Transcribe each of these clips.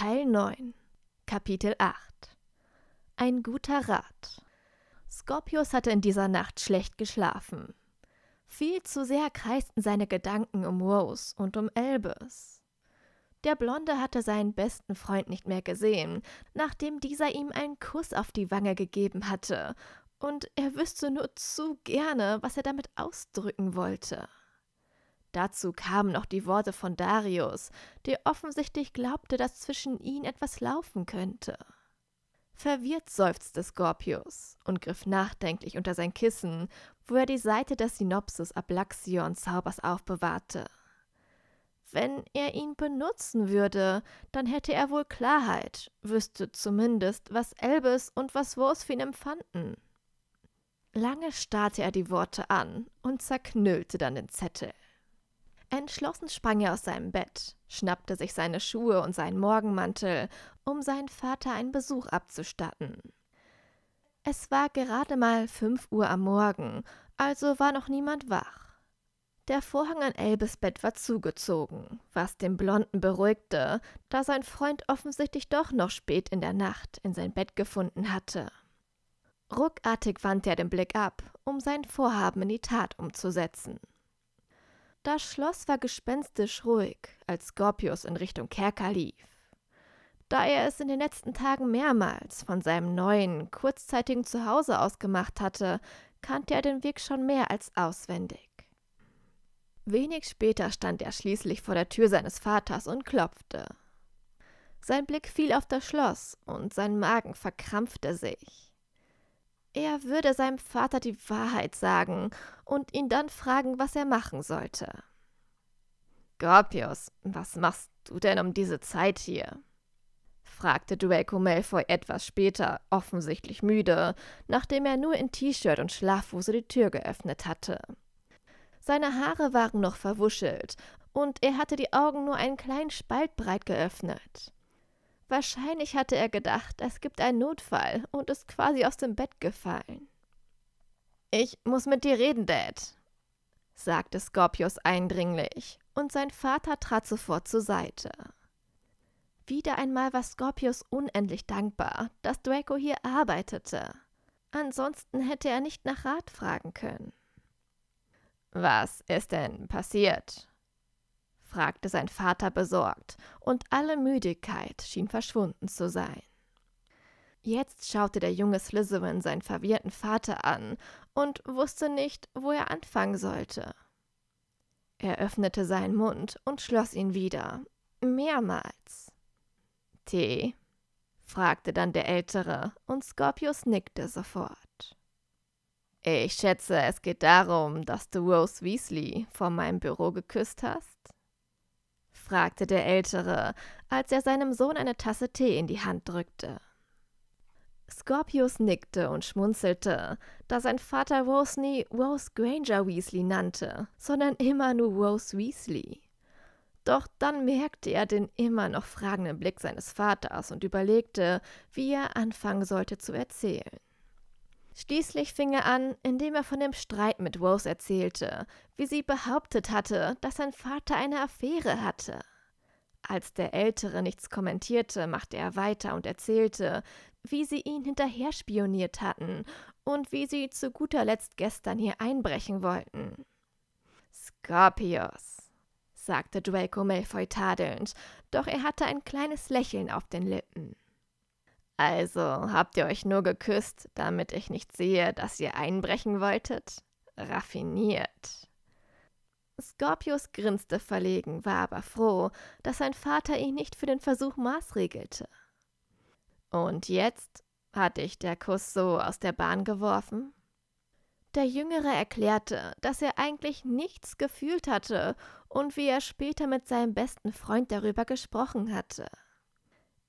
Teil 9 Kapitel 8 Ein guter Rat Skorpius hatte in dieser Nacht schlecht geschlafen. Viel zu sehr kreisten seine Gedanken um Rose und um Elbes. Der Blonde hatte seinen besten Freund nicht mehr gesehen, nachdem dieser ihm einen Kuss auf die Wange gegeben hatte, und er wüsste nur zu gerne, was er damit ausdrücken wollte. Dazu kamen noch die Worte von Darius, der offensichtlich glaubte, dass zwischen ihnen etwas laufen könnte. Verwirrt seufzte Scorpius und griff nachdenklich unter sein Kissen, wo er die Seite des Synopsis Ablaxion Zaubers aufbewahrte. Wenn er ihn benutzen würde, dann hätte er wohl Klarheit, wüsste zumindest, was Elbes und was Worsfin empfanden. Lange starrte er die Worte an und zerknüllte dann den Zettel. Entschlossen sprang er aus seinem Bett, schnappte sich seine Schuhe und seinen Morgenmantel, um seinen Vater einen Besuch abzustatten. Es war gerade mal fünf Uhr am Morgen, also war noch niemand wach. Der Vorhang an Elbes Bett war zugezogen, was den Blonden beruhigte, da sein Freund offensichtlich doch noch spät in der Nacht in sein Bett gefunden hatte. Ruckartig wandte er den Blick ab, um sein Vorhaben in die Tat umzusetzen. Das Schloss war gespenstisch ruhig, als Scorpius in Richtung Kerker lief. Da er es in den letzten Tagen mehrmals von seinem neuen, kurzzeitigen Zuhause aus gemacht hatte, kannte er den Weg schon mehr als auswendig. Wenig später stand er schließlich vor der Tür seines Vaters und klopfte. Sein Blick fiel auf das Schloss und sein Magen verkrampfte sich. Er würde seinem Vater die Wahrheit sagen und ihn dann fragen, was er machen sollte. Gorpius, was machst du denn um diese Zeit hier? fragte Draco Malfoy etwas später, offensichtlich müde, nachdem er nur in T-Shirt und Schlafhose die Tür geöffnet hatte. Seine Haare waren noch verwuschelt, und er hatte die Augen nur einen kleinen Spalt breit geöffnet. Wahrscheinlich hatte er gedacht, es gibt einen Notfall und ist quasi aus dem Bett gefallen. Ich muss mit dir reden, Dad, sagte Scorpius eindringlich, und sein Vater trat sofort zur Seite. Wieder einmal war Scorpius unendlich dankbar, dass Draco hier arbeitete. Ansonsten hätte er nicht nach Rat fragen können. Was ist denn passiert? Fragte sein Vater besorgt, und alle Müdigkeit schien verschwunden zu sein. Jetzt schaute der junge Slytherin seinen verwirrten Vater an und wusste nicht, wo er anfangen sollte. Er öffnete seinen Mund und schloss ihn wieder, mehrmals. Tee? fragte dann der Ältere, und Scorpius nickte sofort. Ich schätze, es geht darum, dass du Rose Weasley vor meinem Büro geküsst hast? Fragte der Ältere, als er seinem Sohn eine Tasse Tee in die Hand drückte. Scorpius nickte und schmunzelte, da sein Vater Rose nie Rose Granger Weasley nannte, sondern immer nur Rose Weasley. Doch dann merkte er den immer noch fragenden Blick seines Vaters und überlegte, wie er anfangen sollte zu erzählen. Schließlich fing er an, indem er von dem Streit mit Rose erzählte, wie sie behauptet hatte, dass sein Vater eine Affäre hatte. Als der Ältere nichts kommentierte, machte er weiter und erzählte, wie sie ihn hinterher spioniert hatten und wie sie zu guter Letzt gestern hier einbrechen wollten. Scorpius, sagte Draco Malfoy tadelnd, doch er hatte ein kleines Lächeln auf den Lippen. Also habt ihr euch nur geküsst, damit ich nicht sehe, dass ihr einbrechen wolltet? Raffiniert. Scorpius grinste verlegen, war aber froh, dass sein Vater ihn nicht für den Versuch maßregelte. Und jetzt hat dich der Kuss so aus der Bahn geworfen? Der Jüngere erklärte, dass er eigentlich nichts gefühlt hatte und wie er später mit seinem besten Freund darüber gesprochen hatte.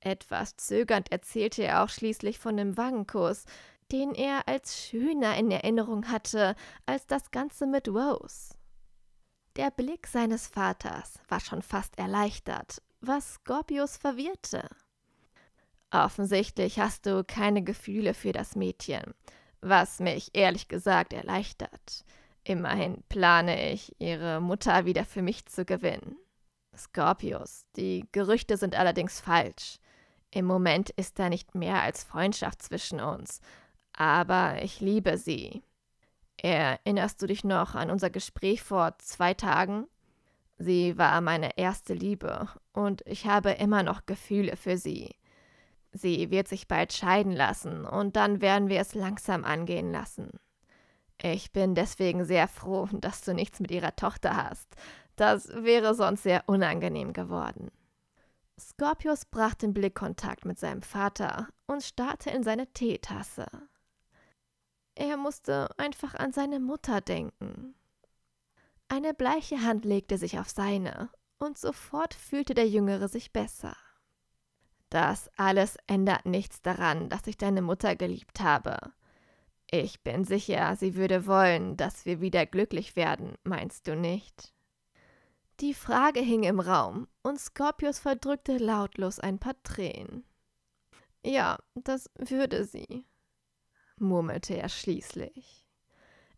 Etwas zögernd erzählte er auch schließlich von dem Wangenkuss, den er als schöner in Erinnerung hatte als das Ganze mit Rose. Der Blick seines Vaters war schon fast erleichtert, was Scorpius verwirrte. Offensichtlich hast du keine Gefühle für das Mädchen, was mich ehrlich gesagt erleichtert. Immerhin plane ich, ihre Mutter wieder für mich zu gewinnen. Scorpius, die Gerüchte sind allerdings falsch. Im Moment ist da nicht mehr als Freundschaft zwischen uns, aber ich liebe sie. Erinnerst du dich noch an unser Gespräch vor zwei Tagen? Sie war meine erste Liebe und ich habe immer noch Gefühle für sie. Sie wird sich bald scheiden lassen und dann werden wir es langsam angehen lassen. Ich bin deswegen sehr froh, dass du nichts mit ihrer Tochter hast. Das wäre sonst sehr unangenehm geworden. Scorpius brach den Blickkontakt mit seinem Vater und starrte in seine Teetasse. Er musste einfach an seine Mutter denken. Eine bleiche Hand legte sich auf seine, und sofort fühlte der Jüngere sich besser. Das alles ändert nichts daran, dass ich deine Mutter geliebt habe. Ich bin sicher, sie würde wollen, dass wir wieder glücklich werden, meinst du nicht? Die Frage hing im Raum, und Scorpius verdrückte lautlos ein paar Tränen. Ja, das würde sie, murmelte er schließlich.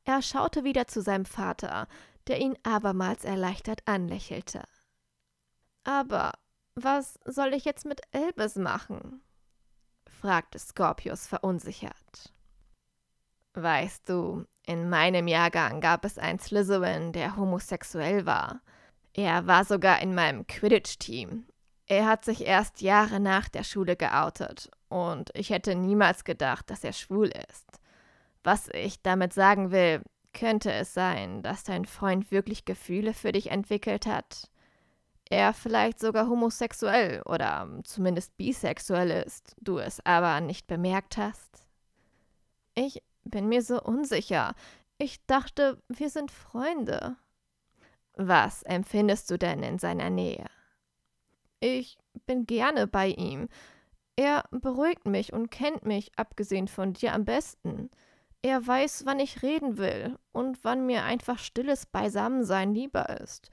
Er schaute wieder zu seinem Vater, der ihn abermals erleichtert anlächelte. Aber was soll ich jetzt mit Elbes machen? fragte Scorpius verunsichert. Weißt du, in meinem Jahrgang gab es einen Slytherin, der homosexuell war. Er war sogar in meinem Quidditch-Team. Er hat sich erst Jahre nach der Schule geoutet und ich hätte niemals gedacht, dass er schwul ist. Was ich damit sagen will, könnte es sein, dass dein Freund wirklich Gefühle für dich entwickelt hat? Er vielleicht sogar homosexuell oder zumindest bisexuell ist, du es aber nicht bemerkt hast? Ich bin mir so unsicher. Ich dachte, wir sind Freunde. Was empfindest du denn in seiner Nähe? Ich bin gerne bei ihm. Er beruhigt mich und kennt mich, abgesehen von dir, am besten. Er weiß, wann ich reden will und wann mir einfach stilles Beisammensein lieber ist.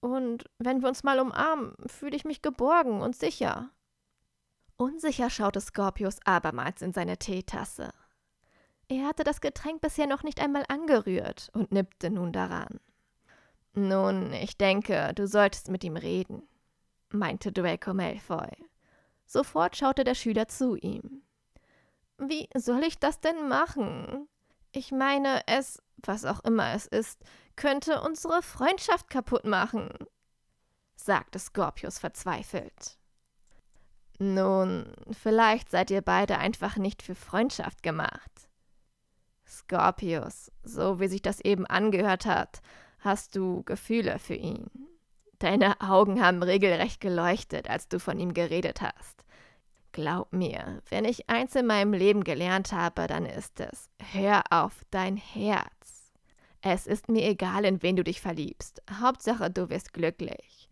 Und wenn wir uns mal umarmen, fühle ich mich geborgen und sicher. Unsicher schaute Scorpius abermals in seine Teetasse. Er hatte das Getränk bisher noch nicht einmal angerührt und nippte nun daran. Nun, ich denke, du solltest mit ihm reden, meinte Draco Malfoy. Sofort schaute der Schüler zu ihm. Wie soll ich das denn machen? Ich meine, es, was auch immer es ist, könnte unsere Freundschaft kaputt machen, sagte Scorpius verzweifelt. Nun, vielleicht seid ihr beide einfach nicht für Freundschaft gemacht. Scorpius, so wie sich das eben angehört hat, hast du Gefühle für ihn. Deine Augen haben regelrecht geleuchtet, als du von ihm geredet hast. Glaub mir, wenn ich eins in meinem Leben gelernt habe, dann ist es, hör auf dein Herz. Es ist mir egal, in wen du dich verliebst. Hauptsache, du wirst glücklich.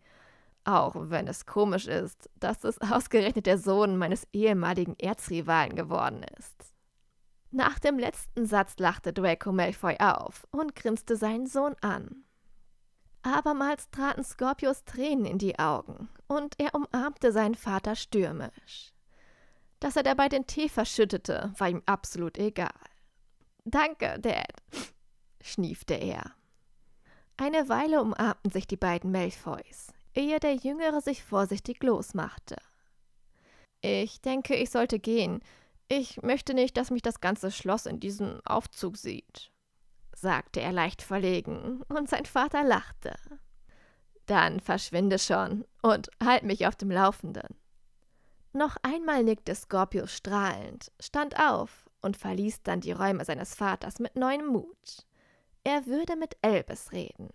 Auch wenn es komisch ist, dass es ausgerechnet der Sohn meines ehemaligen Erzrivalen geworden ist. Nach dem letzten Satz lachte Draco Malfoy auf und grinste seinen Sohn an. Abermals traten Scorpius Tränen in die Augen, und er umarmte seinen Vater stürmisch. Dass er dabei den Tee verschüttete, war ihm absolut egal. Danke, Dad, schniefte er. Eine Weile umarmten sich die beiden Malfoys, ehe der Jüngere sich vorsichtig losmachte. Ich denke, ich sollte gehen. Ich möchte nicht, dass mich das ganze Schloss in diesem Aufzug sieht, sagte er leicht verlegen, und sein Vater lachte. Dann verschwinde schon und halt mich auf dem Laufenden. Noch einmal nickte Scorpio strahlend, stand auf und verließ dann die Räume seines Vaters mit neuem Mut. Er würde mit Elbes reden.